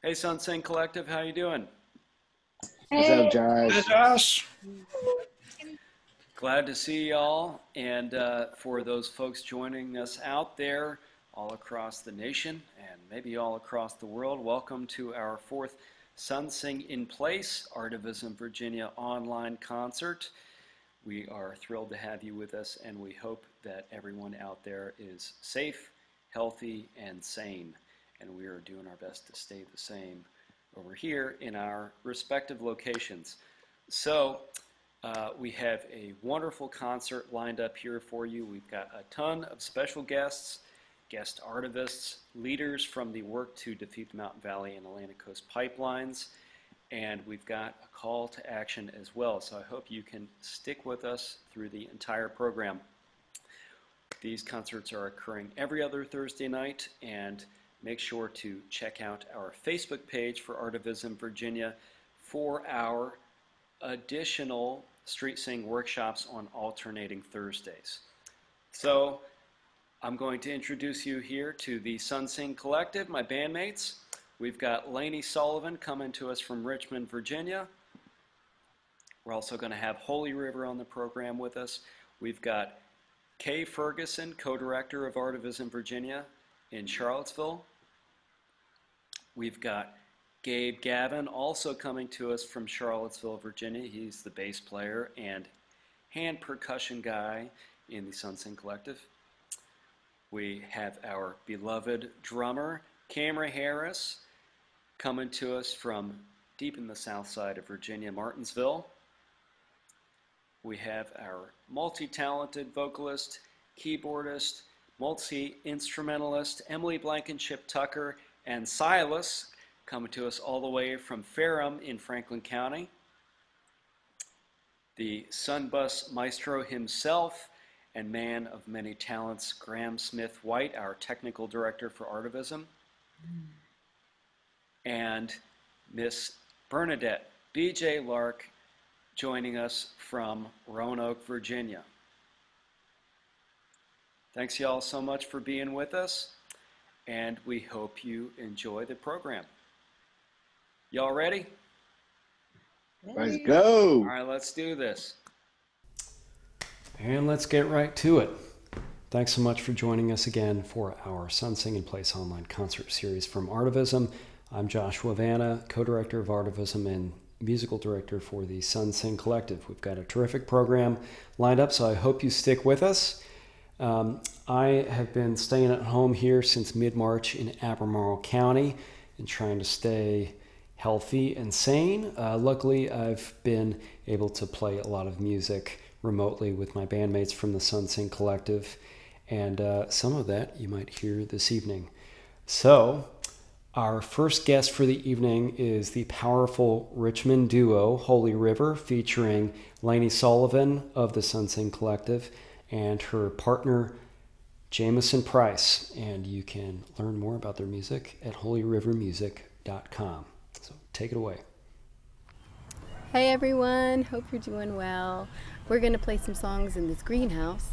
Hey, Sunsing Collective, how you doing? What's up, Josh? Hey, Josh. Glad to see y'all. And uh, for those folks joining us out there all across the nation and maybe all across the world, welcome to our fourth Sunsing in Place Artivism Virginia online concert. We are thrilled to have you with us, and we hope that everyone out there is safe, healthy, and sane. And we are doing our best to stay the same over here in our respective locations. So, uh, we have a wonderful concert lined up here for you. We've got a ton of special guests, guest artivists, leaders from the work to defeat the Mountain Valley and Atlantic Coast pipelines, and we've got a call to action as well. So I hope you can stick with us through the entire program. These concerts are occurring every other Thursday night, and make sure to check out our Facebook page for Artivism Virginia for our additional street sing workshops on alternating Thursdays. So I'm going to introduce you here to the Sun Sing Collective, my bandmates. We've got Lainey Sullivan coming to us from Richmond, Virginia. We're also going to have Holy River on the program with us. We've got Kay Ferguson, co-director of Artivism Virginia in Charlottesville. We've got Gabe Gavin, also coming to us from Charlottesville, Virginia. He's the bass player and hand percussion guy in the Sun Sing Collective. We have our beloved drummer, Camry Harris, coming to us from deep in the south side of Virginia, Martinsville. We have our multi-talented vocalist, keyboardist, multi-instrumentalist, Emily Blankenship Tucker, and Silas, coming to us all the way from Ferrum in Franklin County. The Sunbus maestro himself and man of many talents, Graham Smith White, our technical director for Artivism, and Miss Bernadette B.J. Lark joining us from Roanoke, Virginia. Thanks, y'all, so much for being with us, and we hope you enjoy the program. Y'all ready? Let's go. All right, let's do this. And let's get right to it. Thanks so much for joining us again for our Sun Sing in Place online concert series from Artivism. I'm Joshua Vanna, co director of Artivism and musical director for the Sun Sing Collective. We've got a terrific program lined up, so I hope you stick with us. Um, I have been staying at home here since mid March in Albemarle County and trying to stay healthy and sane. Uh, luckily, I've been able to play a lot of music remotely with my bandmates from the Sun Sing Collective, and uh, some of that you might hear this evening. So, our first guest for the evening is the powerful Richmond duo Holy River, featuring Lainey Sullivan of the Sun Sing Collective and her partner Jamison Price. And you can learn more about their music at holyrivermusic.com. So take it away. Hey everyone, hope you're doing well. We're going to play some songs in this greenhouse,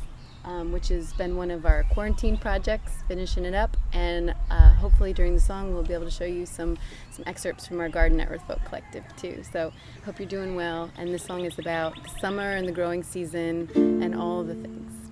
um, which has been one of our quarantine projects, finishing it up. And uh, hopefully during the song, we'll be able to show you some, some excerpts from our Garden at Earth Folk Collective too. So hope you're doing well. And this song is about summer and the growing season and all the things.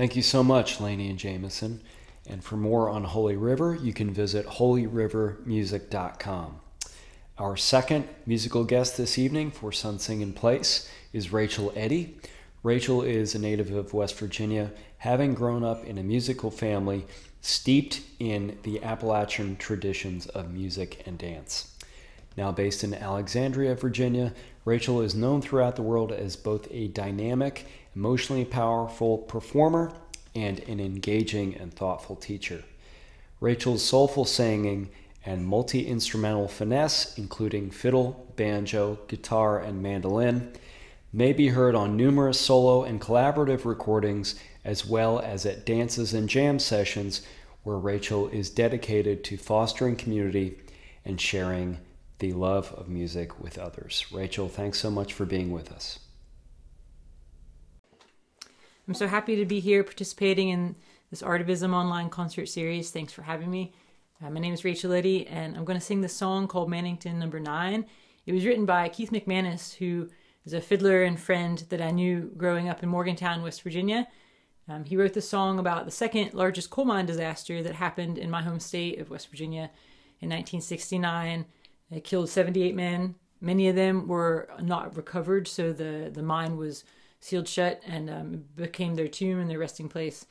Thank you so much, Laney and Jameson. And for more on Holy River, you can visit holyrivermusic.com. Our second musical guest this evening for Sun Sing in Place is Rachel Eddy. Rachel is a native of West Virginia, having grown up in a musical family steeped in the Appalachian traditions of music and dance. Now based in Alexandria, Virginia, Rachel is known throughout the world as both a dynamic, emotionally powerful performer and an engaging and thoughtful teacher. Rachel's soulful singing and multi instrumental finesse, including fiddle, banjo, guitar, and mandolin, may be heard on numerous solo and collaborative recordings, as well as at dances and jam sessions where Rachel is dedicated to fostering community and sharing the love of music with others. Rachel, thanks so much for being with us. I'm so happy to be here participating in this Artivism online concert series. Thanks for having me. Uh, my name is Rachel Eddy, and I'm going to sing the song called Mannington Number Nine. It was written by Keith McManus, who is a fiddler and friend that I knew growing up in Morgantown, West Virginia. Um, he wrote the song about the second largest coal mine disaster that happened in my home state of West Virginia in 1969. It killed 78 men. Many of them were not recovered, so the, the mine was sealed shut and um, became their tomb and their resting place.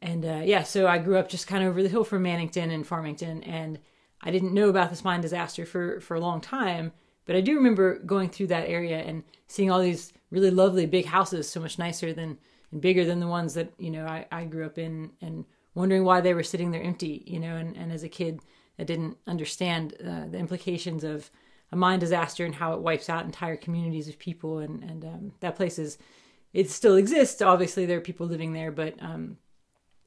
And uh, yeah, so I grew up just kind of over the hill from Mannington and Farmington, and I didn't know about this mine disaster for, for a long time. But I do remember going through that area and seeing all these really lovely big houses, so much nicer than and bigger than the ones that you know I, I grew up in, and wondering why they were sitting there empty. You know, and, and as a kid, I didn't understand uh, the implications of a mine disaster and how it wipes out entire communities of people. And and um, that place is it still exists. Obviously, there are people living there, but um,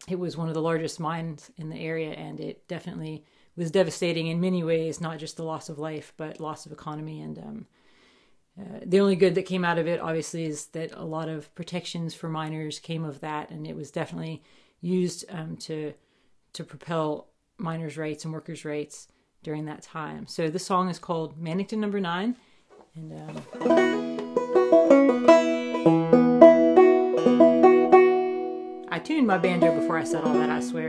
it was one of the largest mines in the area, and it definitely was devastating in many ways. Not just the loss of life, but loss of economy and. Um, uh, the only good that came out of it, obviously, is that a lot of protections for miners came of that, and it was definitely used um, to to propel miners' rights and workers' rights during that time. So the song is called Mannington Number Nine, and um, I tuned my banjo before I said all that. I swear.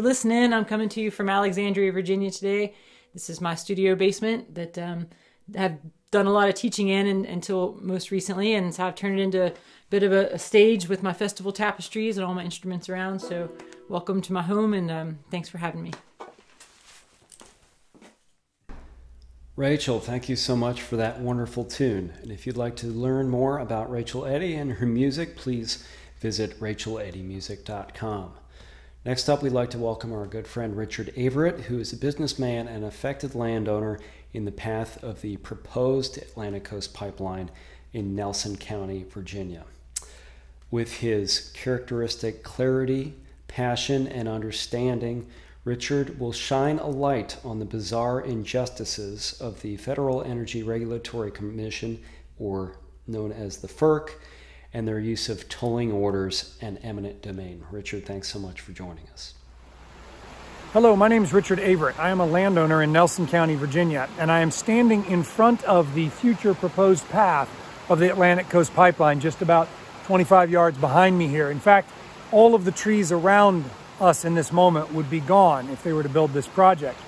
For listening. I'm coming to you from Alexandria, Virginia today. This is my studio basement that um, I've done a lot of teaching in and, until most recently, and so I've turned it into a bit of a, a stage with my festival tapestries and all my instruments around. So, welcome to my home, and um, thanks for having me. Rachel, thank you so much for that wonderful tune. And if you'd like to learn more about Rachel Eddy and her music, please visit racheleddymusic.com. Next up, we'd like to welcome our good friend Richard Averett, who is a businessman and affected landowner in the path of the proposed Atlantic Coast Pipeline in Nelson County, Virginia. With his characteristic clarity, passion, and understanding, Richard will shine a light on the bizarre injustices of the Federal Energy Regulatory Commission, or known as the FERC, and their use of tolling orders and eminent domain. Richard, thanks so much for joining us. Hello, my name is Richard Averett. I am a landowner in Nelson County, Virginia, and I am standing in front of the future proposed path of the Atlantic Coast Pipeline, just about 25 yards behind me here. In fact, all of the trees around us in this moment would be gone if they were to build this project.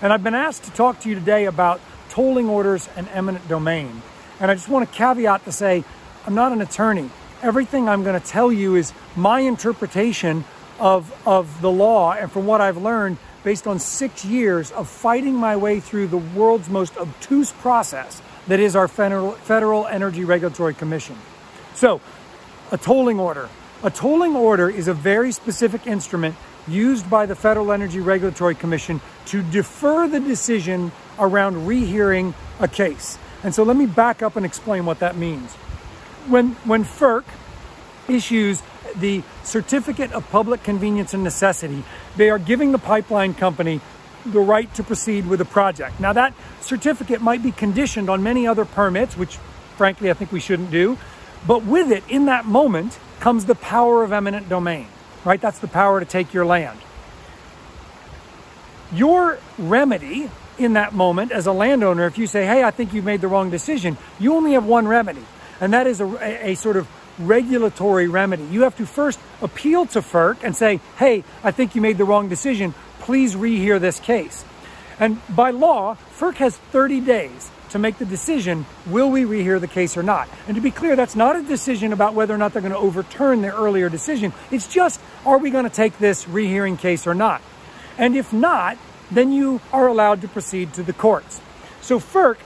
And I've been asked to talk to you today about tolling orders and eminent domain. And I just want to caveat to say, I'm not an attorney. Everything I'm going to tell you is my interpretation of, of the law and from what I've learned based on six years of fighting my way through the world's most obtuse process that is our Federal, Federal Energy Regulatory Commission. So, a tolling order. A tolling order is a very specific instrument used by the Federal Energy Regulatory Commission to defer the decision around rehearing a case. And so let me back up and explain what that means. When, when FERC issues the Certificate of Public Convenience and Necessity, they are giving the pipeline company the right to proceed with the project. Now, that certificate might be conditioned on many other permits, which frankly I think we shouldn't do. But with it, in that moment, comes the power of eminent domain, right? That's the power to take your land. Your remedy in that moment as a landowner, if you say, hey, I think you've made the wrong decision, you only have one remedy, and that is a, a, sort of regulatory remedy. You have to first appeal to FERC and say, hey, I think you made the wrong decision. Please rehear this case. And by law, FERC has 30 days to make the decision will we rehear the case or not? And to be clear, that's not a decision about whether or not they're going to overturn their earlier decision. It's just are we going to take this rehearing case or not? And if not, then you are allowed to proceed to the courts. So FERC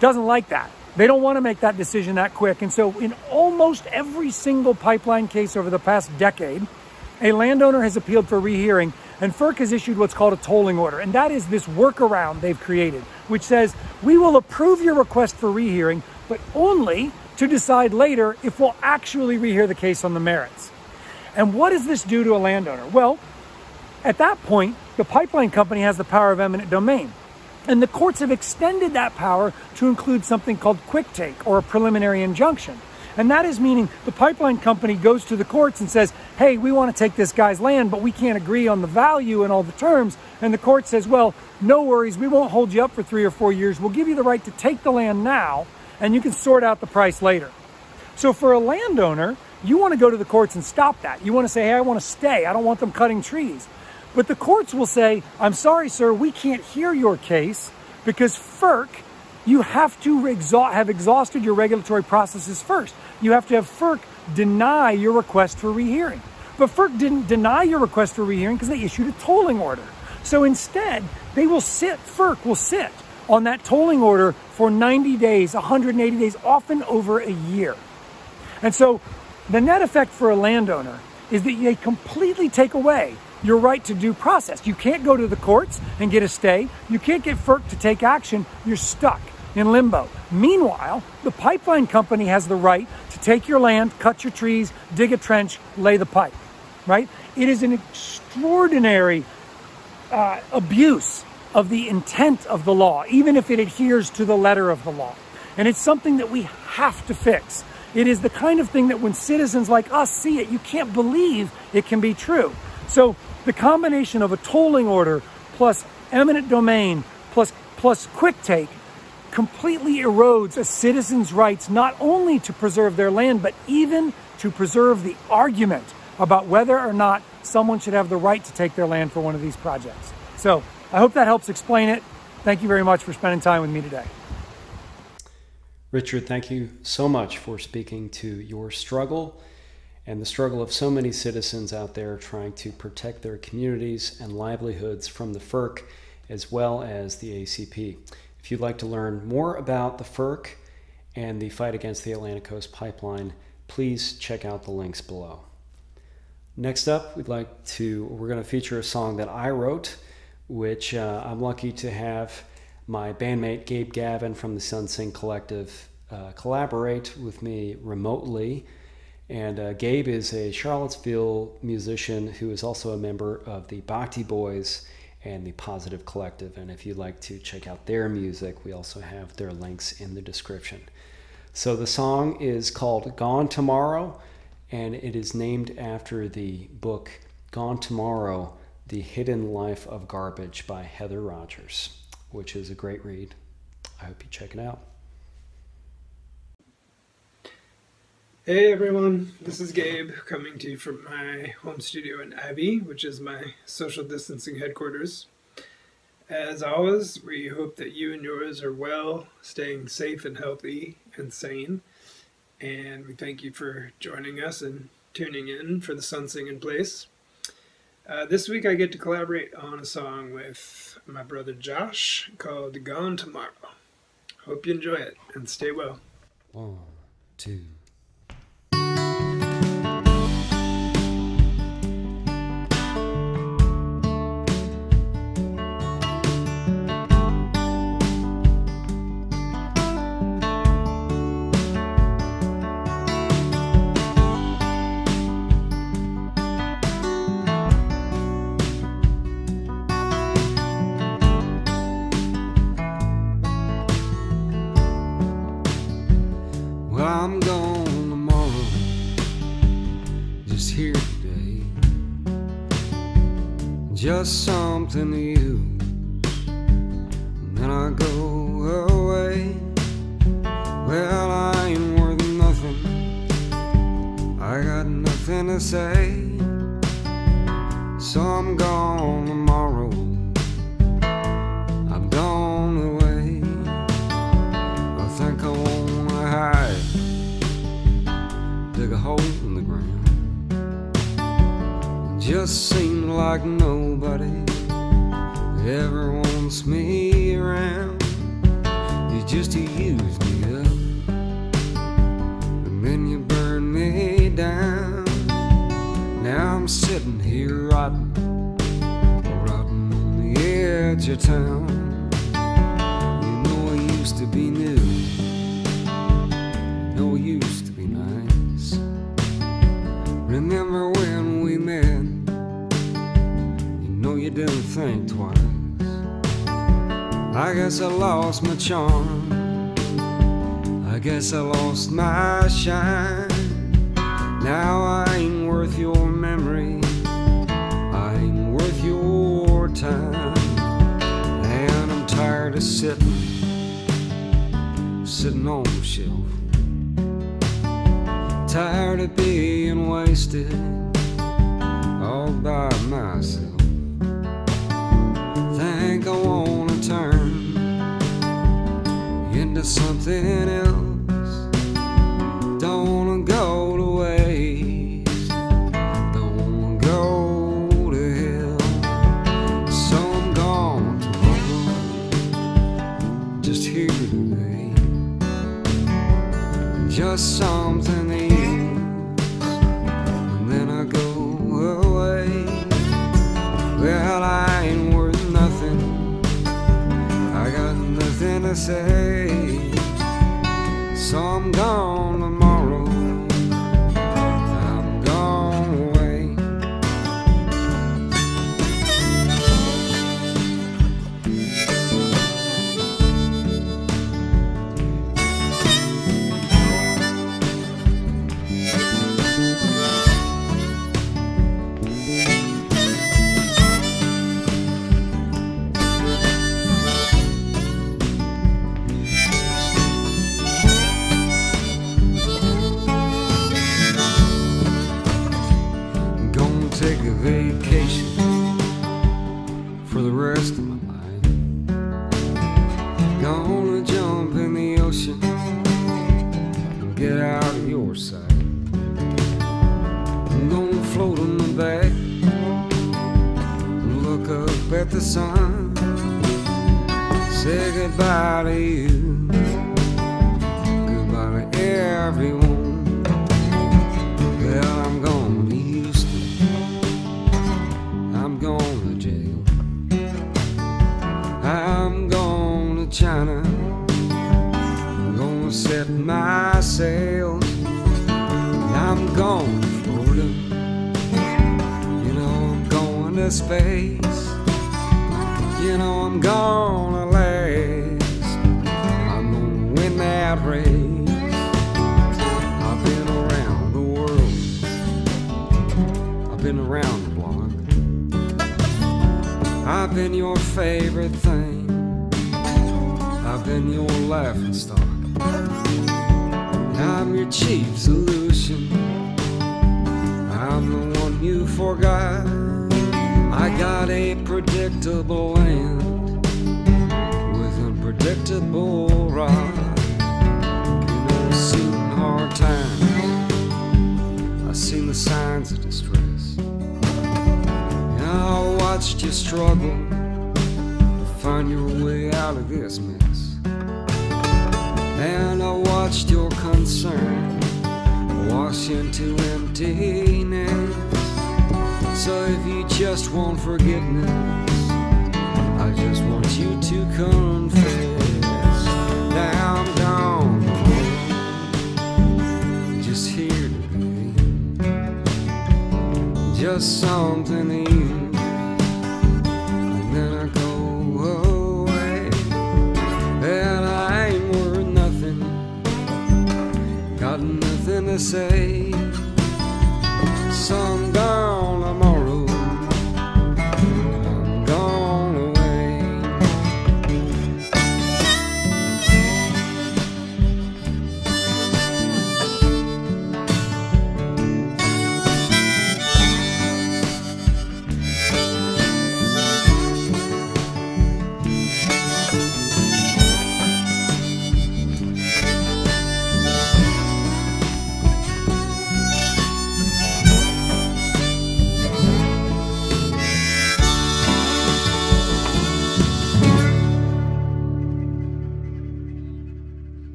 doesn't like that. They don't want to make that decision that quick. And so, in almost every single pipeline case over the past decade, a landowner has appealed for rehearing, and FERC has issued what's called a tolling order. And that is this workaround they've created, which says we will approve your request for rehearing, but only to decide later if we'll actually rehear the case on the merits. And what does this do to a landowner? Well, at that point, the pipeline company has the power of eminent domain. And the courts have extended that power to include something called quick take or a preliminary injunction. And that is meaning the pipeline company goes to the courts and says, hey, we want to take this guy's land, but we can't agree on the value and all the terms. And the court says, well, no worries, we won't hold you up for three or four years. We'll give you the right to take the land now, and you can sort out the price later. So for a landowner, you want to go to the courts and stop that. You want to say, hey, I want to stay. I don't want them cutting trees. But the courts will say, I'm sorry, sir, we can't hear your case because FERC, you have to have exhausted your regulatory processes first. You have to have FERC deny your request for rehearing. But FERC didn't deny your request for rehearing because they issued a tolling order. So instead, they will sit, FERC will sit on that tolling order for 90 days, 180 days, often over a year. And so the net effect for a landowner is that they completely take away your right to due process. You can't go to the courts and get a stay. You can't get FERC to take action. You're stuck in limbo. Meanwhile, the pipeline company has the right to take your land, cut your trees, dig a trench, lay the pipe, right? It is an extraordinary uh, abuse of the intent of the law, even if it adheres to the letter of the law. And it's something that we have to fix. It is the kind of thing that when citizens like us see it, you can't believe it can be true. So the combination of a tolling order plus eminent domain plus plus quick take completely erodes a citizen's rights not only to preserve their land, but even to preserve the argument about whether or not someone should have the right to take their land for one of these projects. So I hope that helps explain it. Thank you very much for spending time with me today. Richard, thank you so much for speaking to your struggle and the struggle of so many citizens out there trying to protect their communities and livelihoods from the FERC as well as the ACP. If you'd like to learn more about the FERC and the fight against the Atlantic Coast Pipeline, please check out the links below. Next up, we'd like to, we're going to feature a song that I wrote, which uh, I'm lucky to have my bandmate Gabe Gavin from the Sun Sing Collective uh, collaborate with me remotely. And uh, Gabe is a Charlottesville musician who is also a member of the Bhakti Boys and the Positive Collective. And if you'd like to check out their music, we also have their links in the description. So the song is called Gone Tomorrow, and it is named after the book Gone Tomorrow The Hidden Life of Garbage by Heather Rogers, which is a great read. I hope you check it out. Hey everyone, this is Gabe coming to you from my home studio in Abbey, which is my social distancing headquarters. As always, we hope that you and yours are well, staying safe and healthy and sane. And we thank you for joining us and tuning in for the Sun Sing in Place. Uh, this week I get to collaborate on a song with my brother Josh called Gone Tomorrow. Hope you enjoy it and stay well. One, two. Just seemed like nobody ever wants me around. You just used me up, and then you burned me down. Now I'm sitting here rotting, rotting on the edge of town. You know I used to be new, know I used to be nice. Remember when you didn't think twice. I guess I lost my charm. I guess I lost my shine. Now I ain't worth your memory. I ain't worth your time. And I'm tired of sitting, sitting on the shelf. Tired of being wasted all by myself. Into something else. Don't wanna go to waste. Don't wanna go to hell. So I'm gone tomorrow. Just here today. Just something else. And then I go away. Well, I ain't worth nothing. I got nothing to say. I'm gone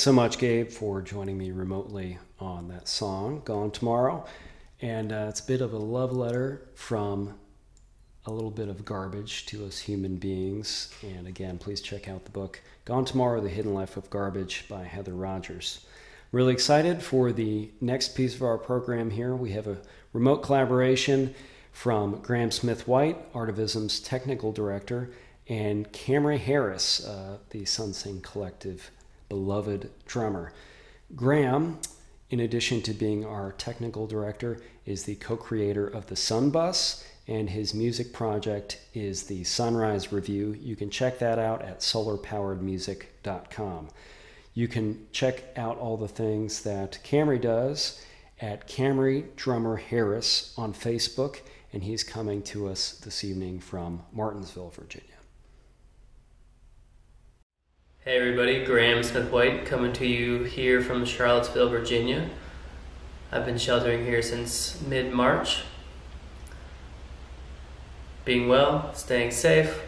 Thanks so much, Gabe, for joining me remotely on that song, Gone Tomorrow. And uh, it's a bit of a love letter from a little bit of garbage to us human beings. And again, please check out the book, Gone Tomorrow The Hidden Life of Garbage by Heather Rogers. Really excited for the next piece of our program here. We have a remote collaboration from Graham Smith White, Artivism's technical director, and Camry Harris, uh, the Sun Sing Collective beloved drummer. Graham, in addition to being our technical director, is the co creator of the Sun Bus, and his music project is the Sunrise Review. You can check that out at solarpoweredmusic.com. You can check out all the things that Camry does at Camry Drummer Harris on Facebook, and he's coming to us this evening from Martinsville, Virginia. Hey everybody, Graham Smith White coming to you here from Charlottesville, Virginia. I've been sheltering here since mid March. Being well, staying safe.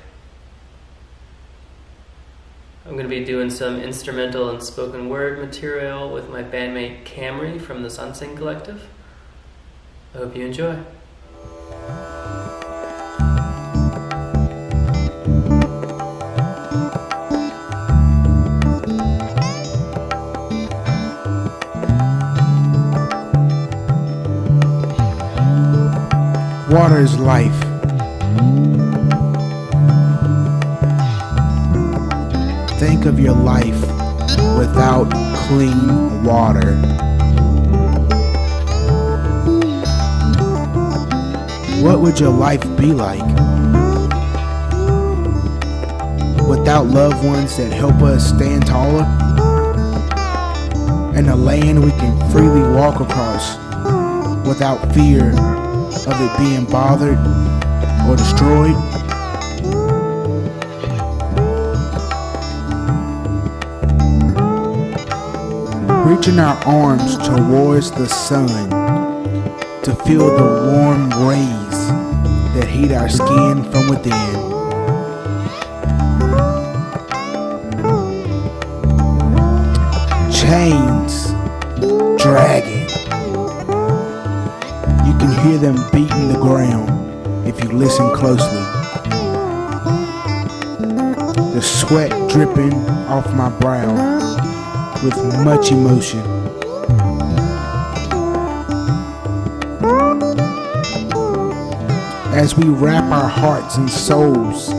I'm going to be doing some instrumental and spoken word material with my bandmate Camry from the Sunsing Collective. I hope you enjoy. Water is life. Think of your life without clean water. What would your life be like? Without loved ones that help us stand taller? And a land we can freely walk across without fear of it being bothered or destroyed? Reaching our arms towards the sun to feel the warm rays that heat our skin from within. Chains dragging. Hear them beating the ground if you listen closely. The sweat dripping off my brow with much emotion. As we wrap our hearts and souls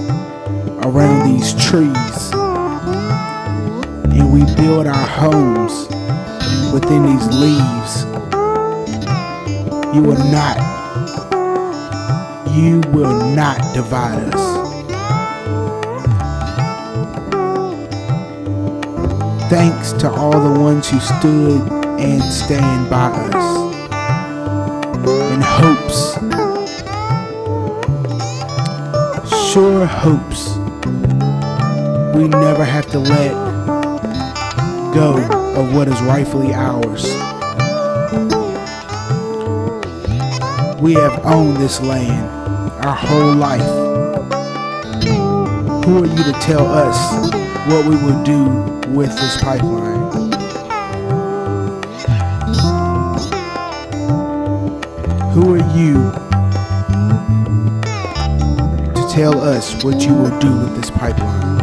around these trees and we build our homes within these leaves, you will not, you will not divide us. Thanks to all the ones who stood and stand by us in hopes, sure hopes, we never have to let go of what is rightfully ours. We have owned this land our whole life. Who are you to tell us what we will do with this pipeline? Who are you to tell us what you will do with this pipeline?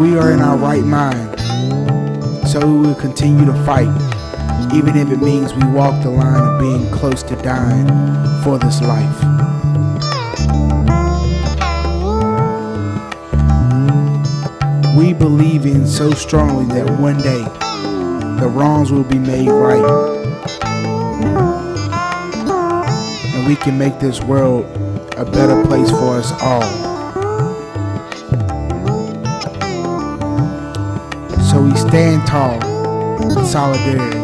We are in our right mind, so we will continue to fight, even if it means we walk the line of being close to dying for this life. We believe in so strongly that one day the wrongs will be made right. And we can make this world a better place for us all. So we stand tall in solidarity.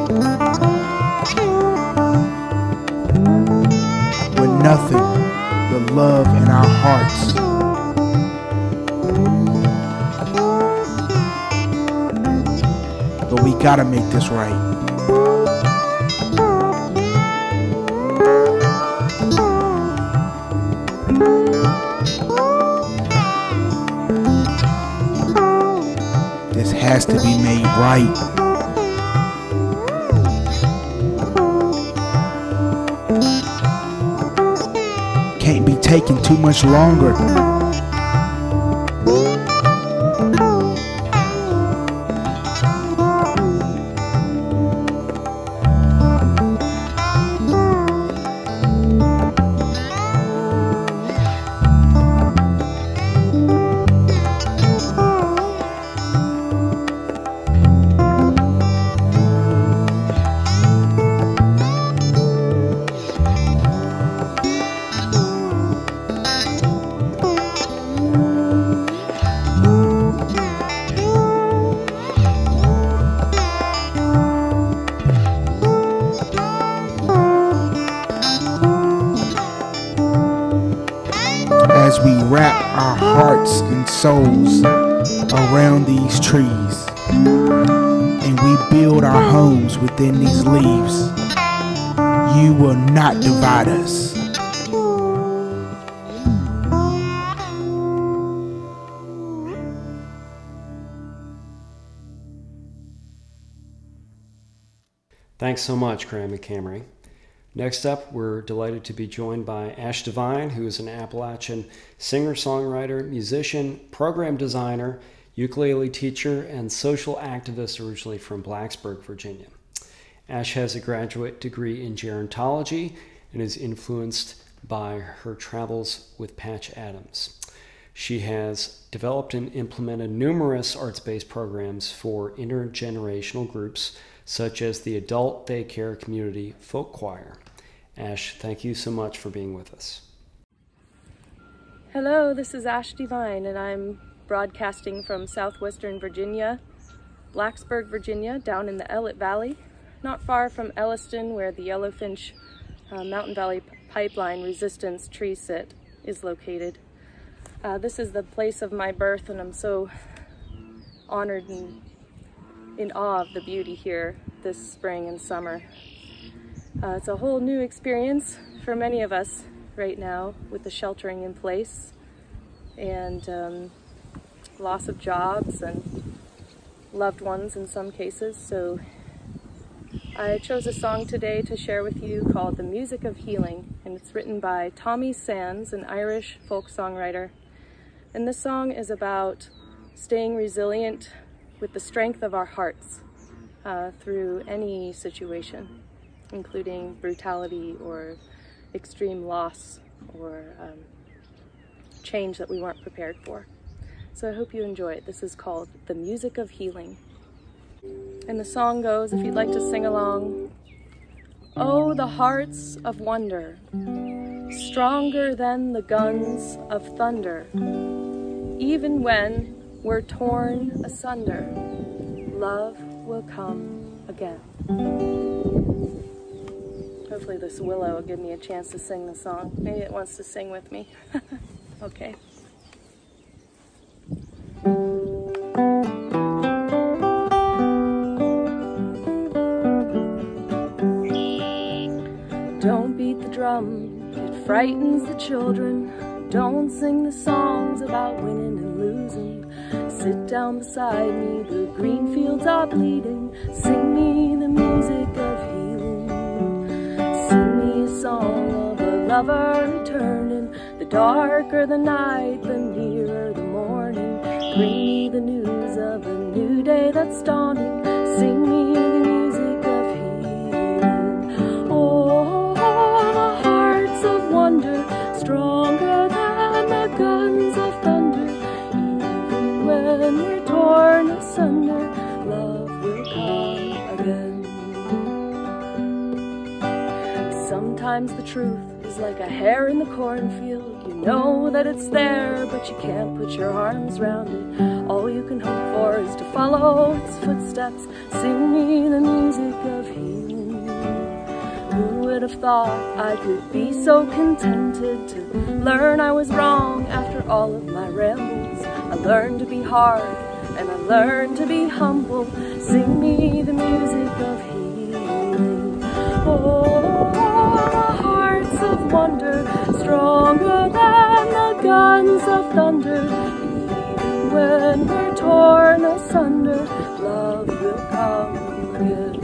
Nothing but love in our hearts. But we gotta make this right. This has to be made right. Taking too much longer. So much, Graham McCamery. Next up, we're delighted to be joined by Ash Devine, who is an Appalachian singer songwriter, musician, program designer, ukulele teacher, and social activist originally from Blacksburg, Virginia. Ash has a graduate degree in gerontology and is influenced by her travels with Patch Adams. She has developed and implemented numerous arts based programs for intergenerational groups such as the Adult Daycare Community Folk Choir. Ash, thank you so much for being with us. Hello, this is Ash Devine, and I'm broadcasting from southwestern Virginia, Blacksburg, Virginia, down in the Ellett Valley, not far from Elliston, where the Yellowfinch uh, Mountain Valley Pipeline Resistance Tree Sit is located. Uh, this is the place of my birth, and I'm so honored and in awe of the beauty here this spring and summer. Uh, it's a whole new experience for many of us right now with the sheltering in place and um, loss of jobs and loved ones in some cases. So I chose a song today to share with you called The Music of Healing, and it's written by Tommy Sands, an Irish folk songwriter. And this song is about staying resilient with the strength of our hearts uh, through any situation, including brutality or extreme loss or um, change that we weren't prepared for. So I hope you enjoy it. This is called The Music of Healing. And the song goes, if you'd like to sing along, Oh, the hearts of wonder, stronger than the guns of thunder, even when we're torn asunder, love will come again. Hopefully this willow will give me a chance to sing the song. Maybe it wants to sing with me. okay. Don't beat the drum, it frightens the children. Don't sing the songs about winning. Sit down beside me, the green fields are bleeding. Sing me the music of healing. Sing me a song of a lover returning. The darker the night, the nearer the morning. Bring me the news of a new day that's dawning. Sometimes the truth is like a hair in the cornfield. You know that it's there, but you can't put your arms round it. All you can hope for is to follow its footsteps. Sing me the music of healing. Who would have thought I could be so contented to learn I was wrong after all of my rambles? I learned to be hard and I learned to be humble. Sing me the music of healing. Oh, wonder, stronger than the guns of thunder. Even when we're torn asunder, love will come again.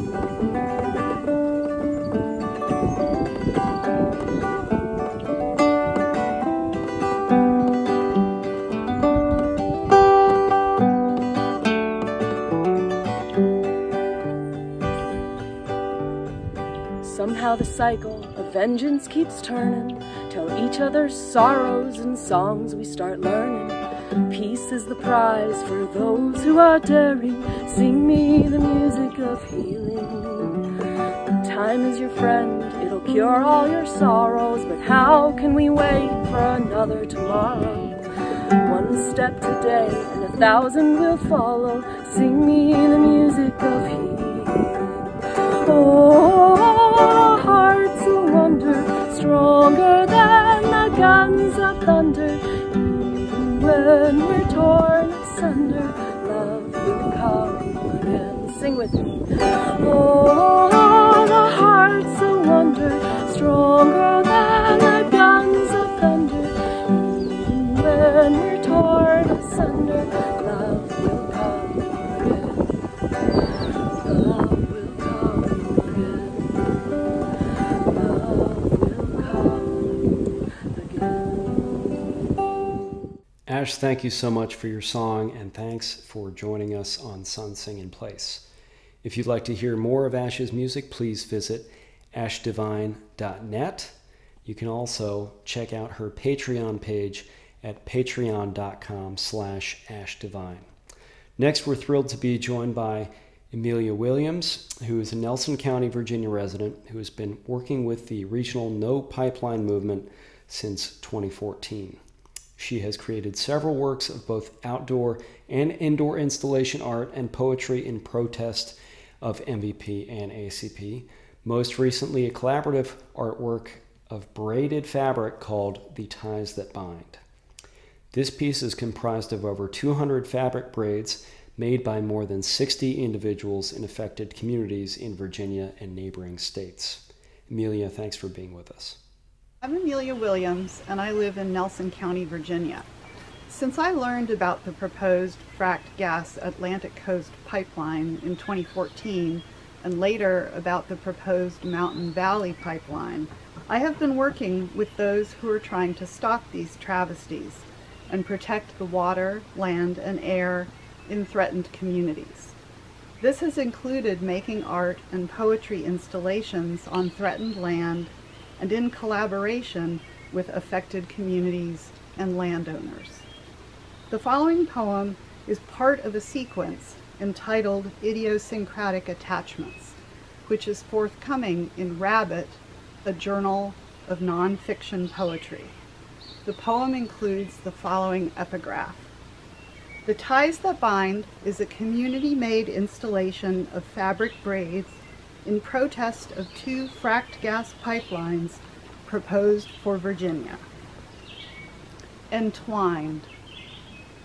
Somehow the cycle vengeance keeps turning. Tell each other's sorrows and songs we start learning. Peace is the prize for those who are daring. Sing me the music of healing. Time is your friend, it'll cure all your sorrows. But how can we wait for another tomorrow? One step today and a thousand will follow. Sing me the music of healing. Oh, stronger than the guns of thunder. Even when we're torn asunder, love will come again. Sing with me. Oh, Ash, thank you so much for your song, and thanks for joining us on Sun Sing in Place. If you'd like to hear more of Ash's music, please visit ashdivine.net. You can also check out her Patreon page at patreon.com slash ashdivine. Next, we're thrilled to be joined by Amelia Williams, who is a Nelson County, Virginia resident who has been working with the regional No Pipeline movement since 2014. She has created several works of both outdoor and indoor installation art and poetry in protest of MVP and ACP. Most recently, a collaborative artwork of braided fabric called The Ties That Bind. This piece is comprised of over 200 fabric braids made by more than 60 individuals in affected communities in Virginia and neighboring states. Amelia, thanks for being with us. I'm Amelia Williams, and I live in Nelson County, Virginia. Since I learned about the proposed fracked gas Atlantic Coast Pipeline in 2014, and later about the proposed Mountain Valley Pipeline, I have been working with those who are trying to stop these travesties and protect the water, land, and air in threatened communities. This has included making art and poetry installations on threatened land and in collaboration with affected communities and landowners. The following poem is part of a sequence entitled Idiosyncratic Attachments, which is forthcoming in Rabbit, a journal of nonfiction poetry. The poem includes the following epigraph. The Ties That Bind is a community-made installation of fabric braids in protest of two fracked gas pipelines proposed for Virginia. Entwined.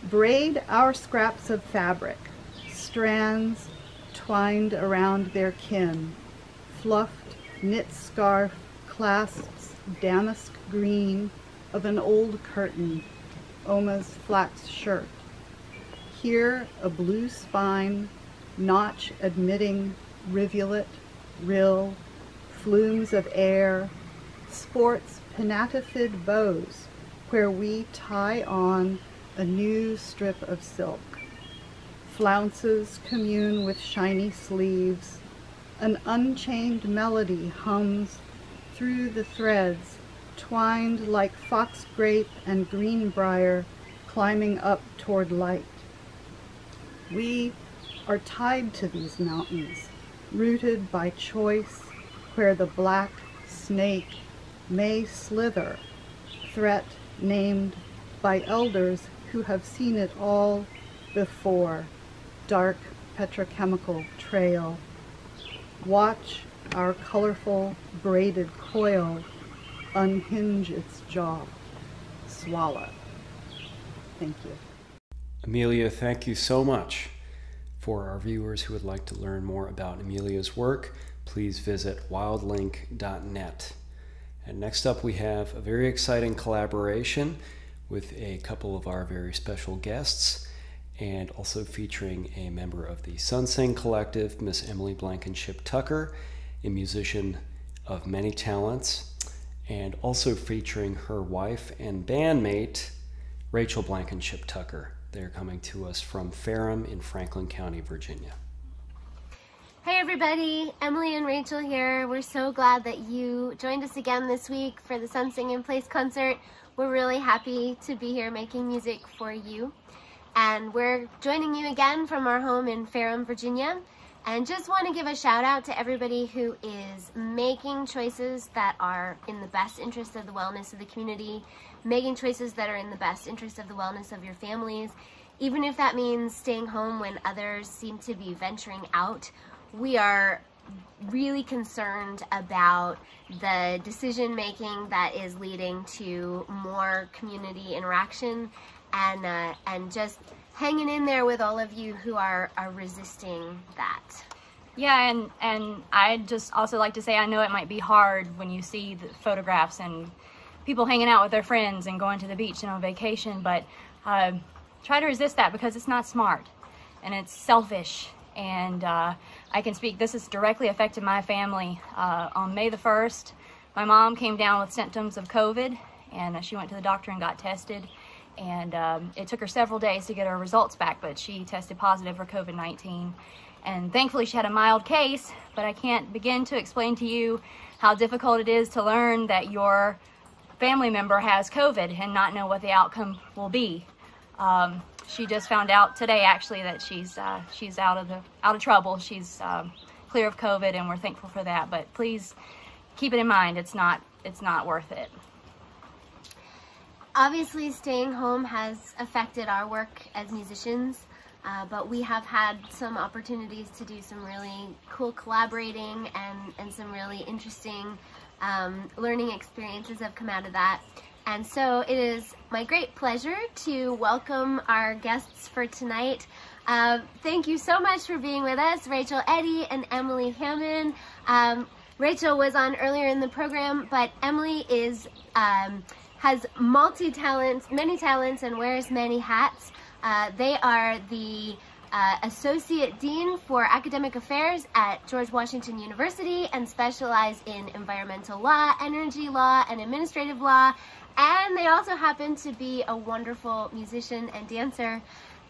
Braid our scraps of fabric, strands twined around their kin, fluffed knit scarf clasps damask green of an old curtain, Oma's flax shirt. Here a blue spine, notch admitting rivulet, rill, flumes of air, sports pinnatifid bows where we tie on a new strip of silk. Flounces commune with shiny sleeves. An unchained melody hums through the threads, twined like fox grape and greenbrier climbing up toward light. We are tied to these mountains, rooted by choice, where the black snake may slither, threat named by elders who have seen it all before, dark petrochemical trail. Watch our colorful braided coil unhinge its jaw, swallow. Thank you. Amelia, thank you so much. For our viewers who would like to learn more about Amelia's work, please visit wildlink.net. And next up, we have a very exciting collaboration with a couple of our very special guests and also featuring a member of the Sun Sing Collective, Miss Emily Blankenship Tucker, a musician of many talents, and also featuring her wife and bandmate, Rachel Blankenship Tucker. They're coming to us from Ferrum in Franklin County, Virginia. Hey everybody, Emily and Rachel here. We're so glad that you joined us again this week for the Sun Sing in Place concert. We're really happy to be here making music for you. And we're joining you again from our home in Ferrum, Virginia. And just want to give a shout out to everybody who is making choices that are in the best interest of the wellness of the community, making choices that are in the best interest of the wellness of your families, even if that means staying home when others seem to be venturing out. We are really concerned about the decision making that is leading to more community interaction and uh, and just hanging in there with all of you who are, are resisting that. Yeah, and and I'd just also like to say I know it might be hard when you see the photographs and people hanging out with their friends and going to the beach and on vacation, but uh, try to resist that because it's not smart and it's selfish. And uh, I can speak, this has directly affected my family. Uh, on May the 1st, my mom came down with symptoms of COVID and she went to the doctor and got tested. And um, it took her several days to get her results back, but she tested positive for COVID 19. And thankfully, she had a mild case, but I can't begin to explain to you how difficult it is to learn that your family member has COVID and not know what the outcome will be. Um, she just found out today, actually, that she's uh, she's out of the out of trouble. She's um, clear of COVID, and we're thankful for that. But please keep it in mind; it's not it's not worth it. Obviously, staying home has affected our work as musicians. Uh, but we have had some opportunities to do some really cool collaborating and, and some really interesting um, learning experiences have come out of that. And so it is my great pleasure to welcome our guests for tonight. Uh, thank you so much for being with us, Rachel Eddy and Emily Hammond. Um, Rachel was on earlier in the program, but Emily is um, has multi-talents, many talents, and wears many hats. Uh, they are the uh, Associate Dean for Academic Affairs at George Washington University and specialize in environmental law, energy law, and administrative law. And they also happen to be a wonderful musician and dancer.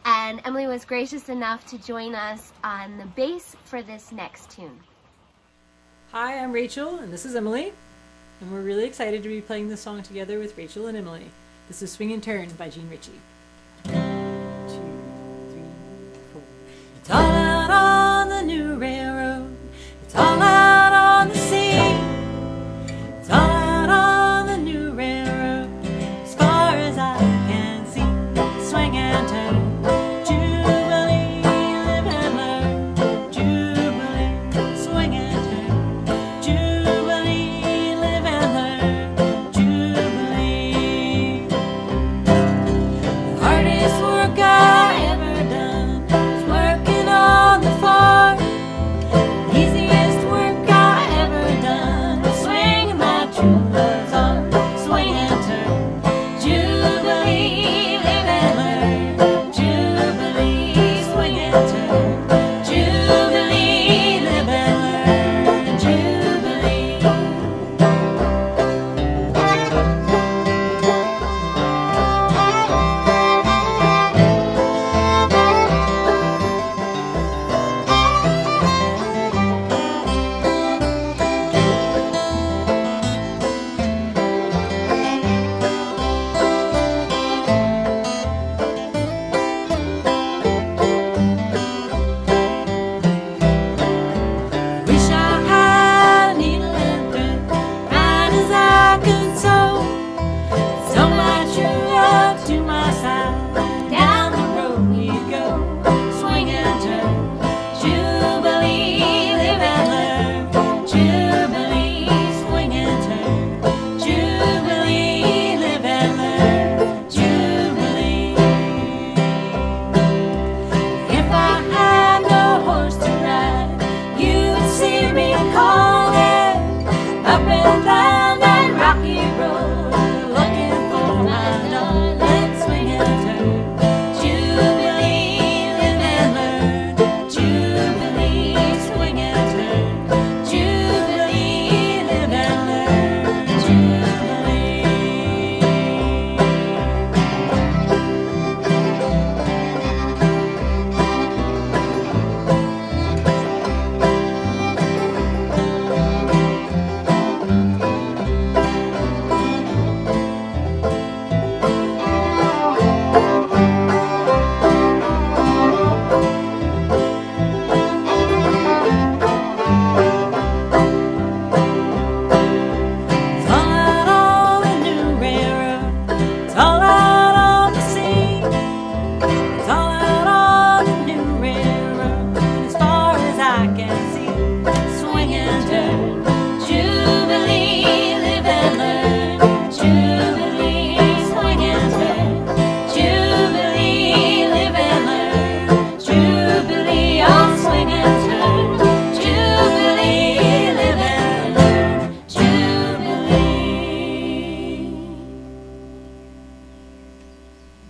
And Emily was gracious enough to join us on the bass for this next tune. Hi, I'm Rachel, and this is Emily. And we're really excited to be playing this song together with Rachel and Emily. This is Swing and Turn by Jean Ritchie. Out on the new railroad.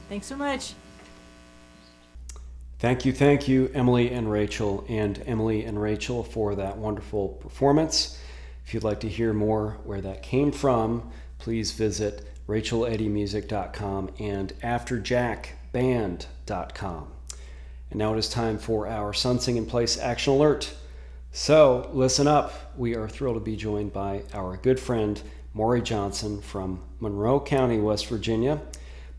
Thanks so much. Thank you, thank you, Emily and Rachel, and Emily and Rachel for that wonderful performance. If you'd like to hear more where that came from, please visit racheleddymusic.com and afterjackband.com. And now it is time for our Sun Sing in Place Action Alert. So listen up. We are thrilled to be joined by our good friend Maury Johnson from Monroe County, West Virginia.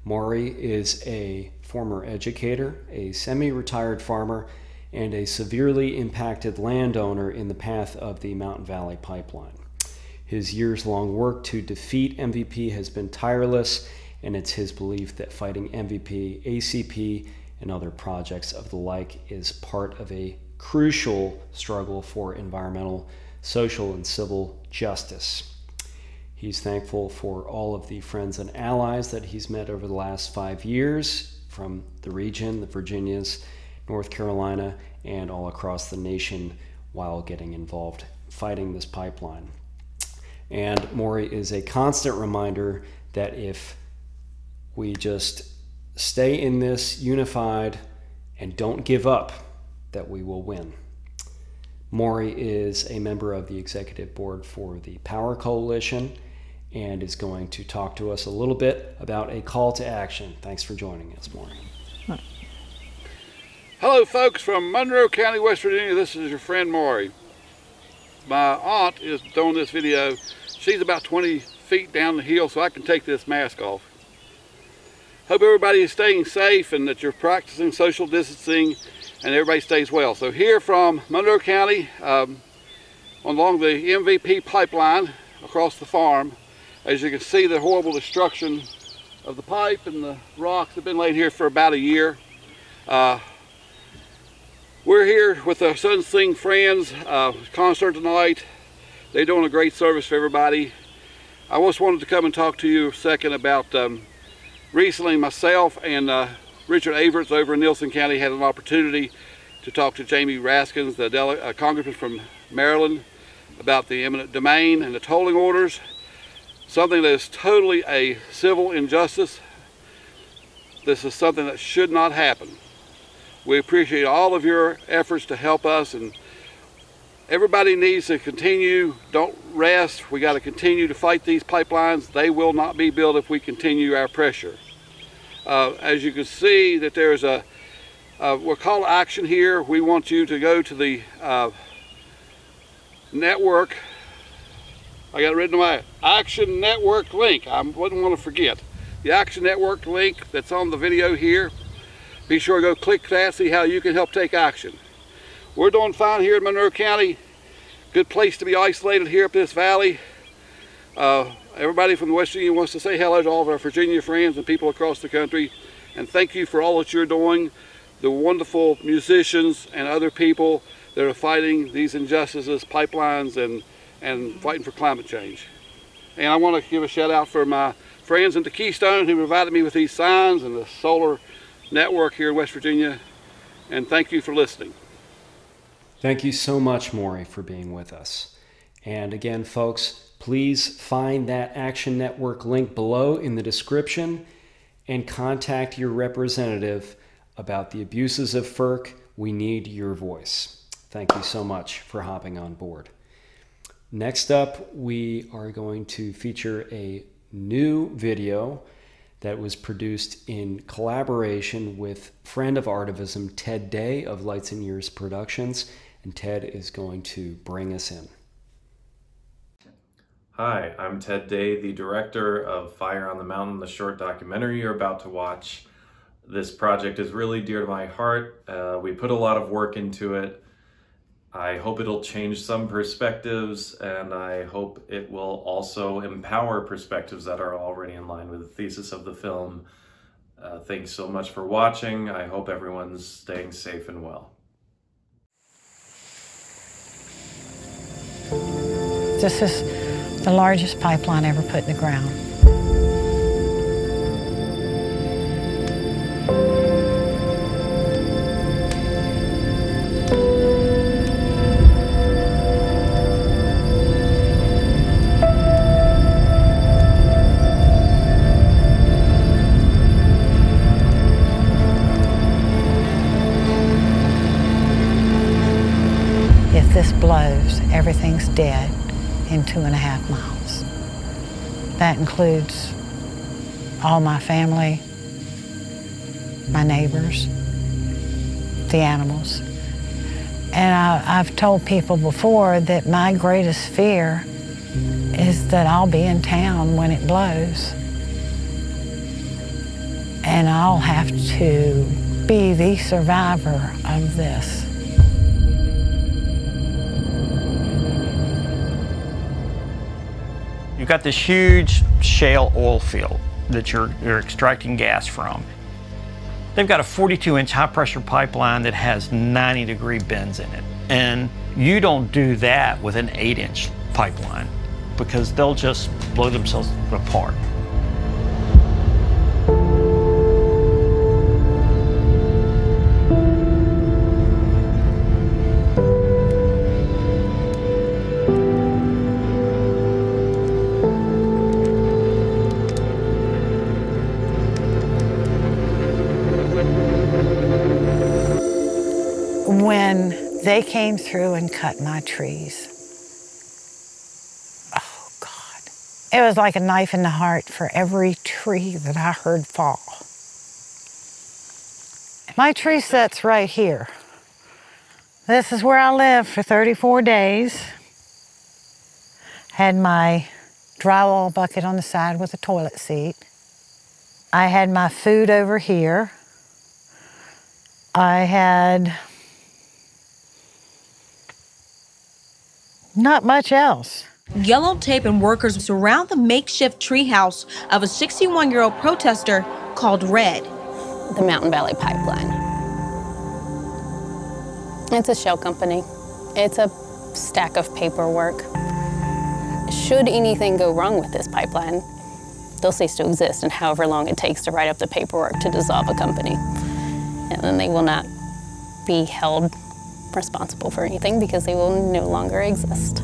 Maury is a former educator, a semi retired farmer, and a severely impacted landowner in the path of the Mountain Valley Pipeline. His years long work to defeat MVP has been tireless, and it's his belief that fighting MVP, ACP, and other projects of the like is part of a crucial struggle for environmental, social, and civil justice. He's thankful for all of the friends and allies that he's met over the last five years from the region, the Virginias, North Carolina, and all across the nation while getting involved fighting this pipeline. And Maury is a constant reminder that if we just stay in this unified and don't give up, that we will win. Maury is a member of the executive board for the POWHR Coalition and is going to talk to us a little bit about a call to action. Thanks for joining us, Maury. Hello, folks from Monroe County, West Virginia. This is your friend Maury. My aunt is doing this video. She's about 20 feet down the hill, so I can take this mask off. Hope everybody is staying safe and that you're practicing social distancing and everybody stays well. So here from Monroe County, um, along the MVP pipeline across the farm, as you can see the horrible destruction of the pipe and the rocks have been laid here for about a year. Uh, we're here with our Sun Sing friends uh, concert tonight. They're doing a great service for everybody. I just wanted to come and talk to you a second about um, recently myself and uh, Richard Averitt over in Nelson County had an opportunity to talk to Jamie Raskins, the uh, congressman from Maryland, about the eminent domain and the tolling orders. Something that is totally a civil injustice. This is something that should not happen. We appreciate all of your efforts to help us and everybody needs to continue, don't rest. We got to continue to fight these pipelines. They will not be built if we continue our pressure. Uh, as you can see that there's a, a we're call action here. We want you to go to the uh, network. I got written on my Action Network link. I wouldn't want to forget. The Action Network link that's on the video here. Be sure to go click that, see how you can help take action. We're doing fine here in Monroe County. Good place to be isolated here up this valley. Uh, everybody from the West Virginia wants to say hello to all of our Virginia friends and people across the country. And thank you for all that you're doing. The wonderful musicians and other people that are fighting these injustices, pipelines, and, and fighting for climate change. And I want to give a shout out for my friends at the Keystone who provided me with these signs and the solar network here in West Virginia. And thank you for listening. Thank you so much, Maury, for being with us. And again, folks, please find that Action Network link below in the description and contact your representative about the abuses of FERC. We need your voice. Thank you so much for hopping on board. Next up, we are going to feature a new video that was produced in collaboration with friend of Artivism, Ted Day of Lights and Years Productions and Ted is going to bring us in. Hi, I'm Ted Day, the director of Fire on the Mountain, the short documentary you're about to watch. This project is really dear to my heart. Uh, we put a lot of work into it. I hope it'll change some perspectives and I hope it will also empower perspectives that are already in line with the thesis of the film. Uh, thanks so much for watching. I hope everyone's staying safe and well. This is the largest pipeline ever put in the ground. Everything's dead in two and a half miles. That includes all my family, my neighbors, the animals. And I, I've told people before that my greatest fear is that I'll be in town when it blows. And I'll have to be the survivor of this. Got this huge shale oil field that you're, you're extracting gas from. They've got a 42 inch high pressure pipeline that has 90 degree bends in it. And you don't do that with an 8 inch pipeline because they'll just blow themselves apart. They came through and cut my trees, oh God, it was like a knife in the heart for every tree that I heard fall. My tree sits right here. This is where I lived for 34 days. Had my drywall bucket on the side with a toilet seat. I had my food over here. I had not much else. Yellow tape and workers surround the makeshift treehouse of a 61 year old protester called Red. The Mountain Valley Pipeline. It's a shell company. It's a stack of paperwork. Should anything go wrong with this pipeline, they'll cease to exist in however long it takes to write up the paperwork to dissolve a company. And then they will not be held responsible for anything because they will no longer exist.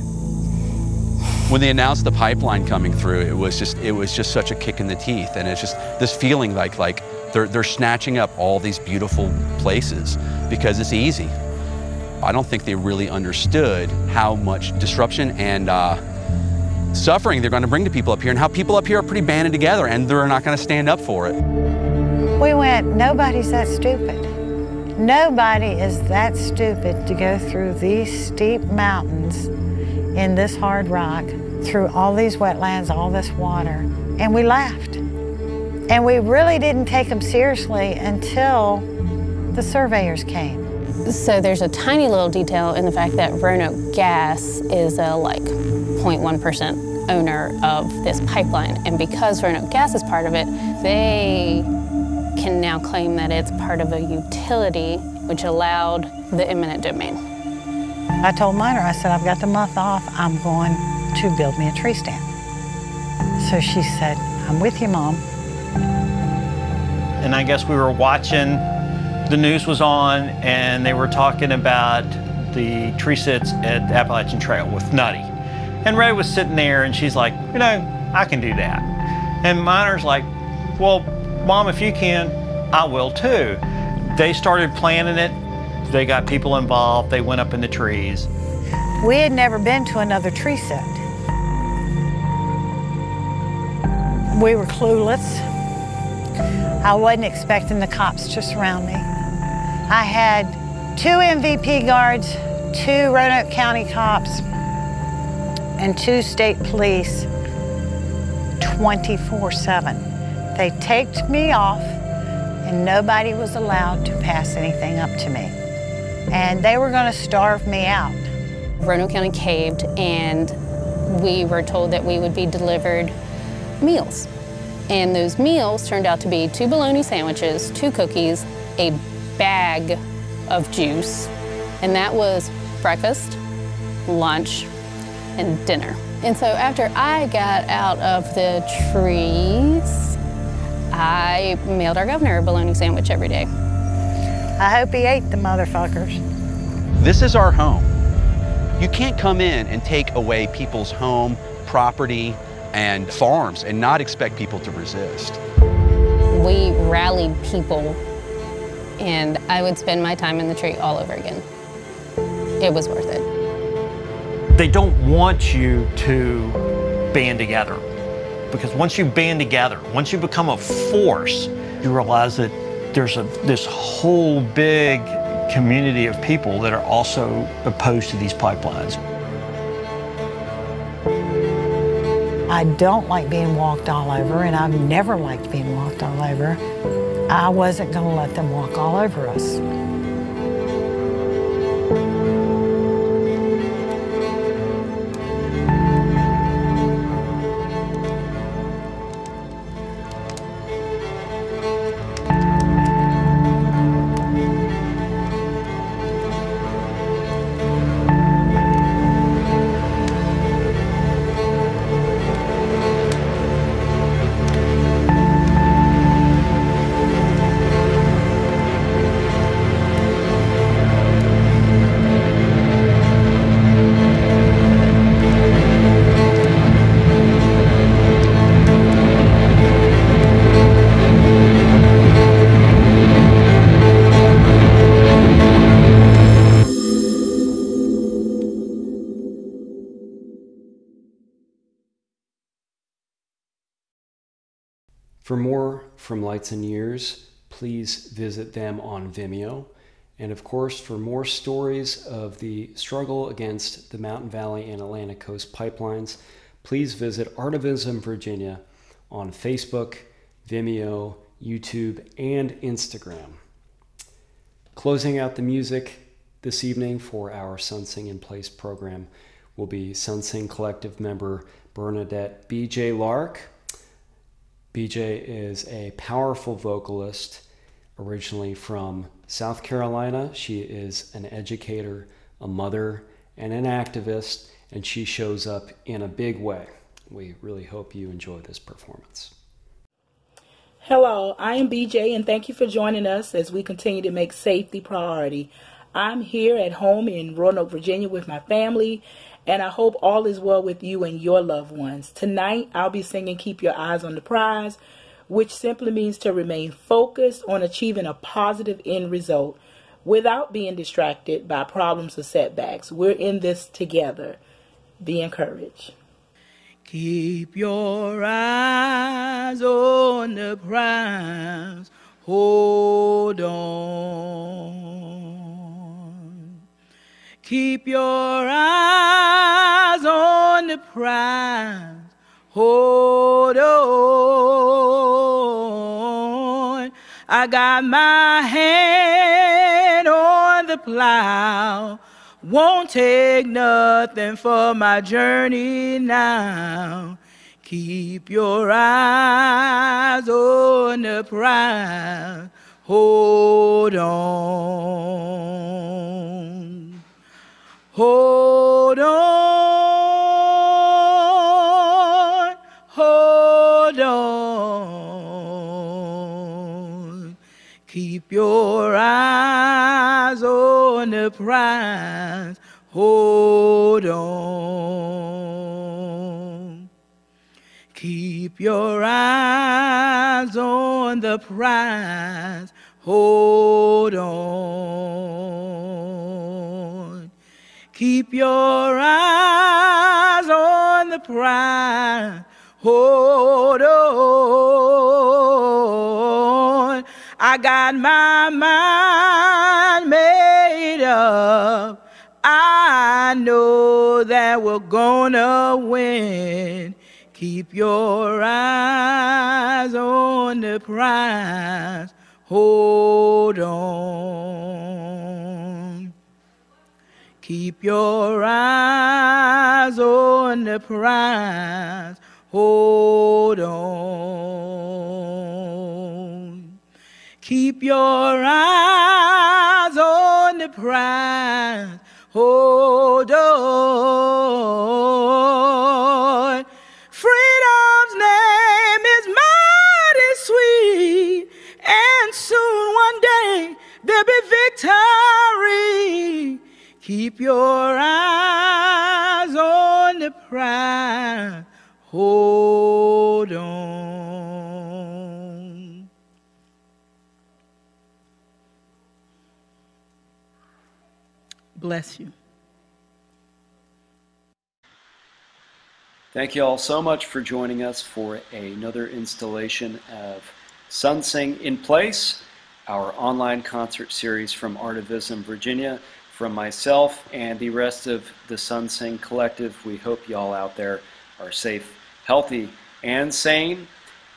When they announced the pipeline coming through, it was just it was just such a kick in the teeth, and it's just this feeling like like they're they're snatching up all these beautiful places because it's easy. I don't think they really understood how much disruption and uh, suffering they're going to bring to people up here, and how people up here are pretty banded together, and they're not going to stand up for it. We went, nobody's that stupid. Nobody is that stupid to go through these steep mountains in this hard rock, through all these wetlands, all this water. And we laughed. And we really didn't take them seriously until the surveyors came. So there's a tiny little detail in the fact that Roanoke Gas is a like 0.1% owner of this pipeline. And because Roanoke Gas is part of it, they can now claim that it's part of a utility which allowed the eminent domain. I told Minor, I said, I've got the month off. I'm going to build me a tree stand. So she said, I'm with you, Mom. And I guess we were watching, the news was on, and they were talking about the tree sits at the Appalachian Trail with Nutty. And Ray was sitting there, and she's like, you know, I can do that. And Minor's like, well, Mom, if you can, I will too. They started planning it. They got people involved. They went up in the trees. We had never been to another tree set. We were clueless. I wasn't expecting the cops to surround me. I had two MVP guards, two Roanoke County cops, and two state police 24 7. They taked me off, and nobody was allowed to pass anything up to me. And they were going to starve me out. Roanoke County caved, and we were told that we would be delivered meals. And those meals turned out to be two bologna sandwiches, two cookies, a bag of juice, and that was breakfast, lunch, and dinner. And so after I got out of the trees, I mailed our governor a bologna sandwich every day. I hope he ate the motherfuckers. This is our home. You can't come in and take away people's home, property, and farms and not expect people to resist. We rallied people, and I would spend my time in the tree all over again. It was worth it. they don't want you to band together. Because once you band together, once you become a force, you realize that there's a, this whole big community of people that are also opposed to these pipelines. I don't like being walked all over, and I've never liked being walked all over. I wasn't going to let them walk all over us. And Years, please visit them on Vimeo. And of course, for more stories of the struggle against the Mountain Valley and Atlantic Coast pipelines, please visit Artivism Virginia on Facebook, Vimeo, YouTube, and Instagram. Closing out the music this evening for our Sun Sing in Place program will be Sun Sing Collective member Bernadette BJ Lark. BJ is a powerful vocalist, originally from South Carolina. She is an educator, a mother, and an activist, and she shows up in a big way. We really hope you enjoy this performance. Hello, I am BJ, and thank you for joining us as we continue to make safety priority. I'm here at home in Roanoke, Virginia with my family, and I hope all is well with you and your loved ones. Tonight, I'll be singing Keep Your Eyes on the Prize, which simply means to remain focused on achieving a positive end result without being distracted by problems or setbacks. We're in this together. Be encouraged. Keep your eyes on the prize. Hold on. Keep your eyes on the prize. Hold on. I got my hand on the plow. Won't take nothing for my journey now. Keep your eyes on the prize. Hold on. Hold on. Hold on. Keep your eyes on the prize. Hold on. Keep your eyes on the prize. Hold on. Keep your eyes on the prize. Hold on. I got my mind made up. I know that we're gonna win. Keep your eyes on the prize. Hold on. Keep your eyes on the prize. Hold on. Keep your eyes on the prize. Hold on. Freedom's name is mighty sweet, and soon one day there'll be victory. Keep your eyes on the prize. Hold on. Bless you. Thank you all so much for joining us for another installation of Sun Sing in Place, our online concert series from Artivism, Virginia. From myself and the rest of the Sun Sing Collective, we hope y'all out there are safe, healthy, and sane.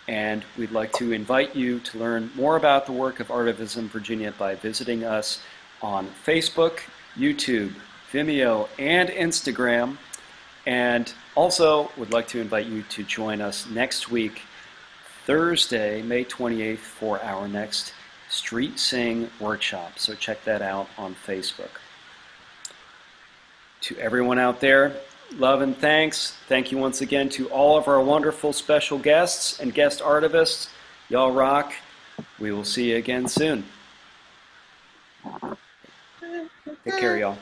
And we'd like to invite you to learn more about the work of Artivism Virginia by visiting us on Facebook, YouTube, Vimeo, and Instagram. And also would like to invite you to join us next week, Thursday, May 28th, for our next Street Sing workshop. So check that out on Facebook. To everyone out there, love and thanks. Thank you once again to all of our wonderful special guests and guest artivists. Y'all rock. We will see you again soon. Take care, y'all.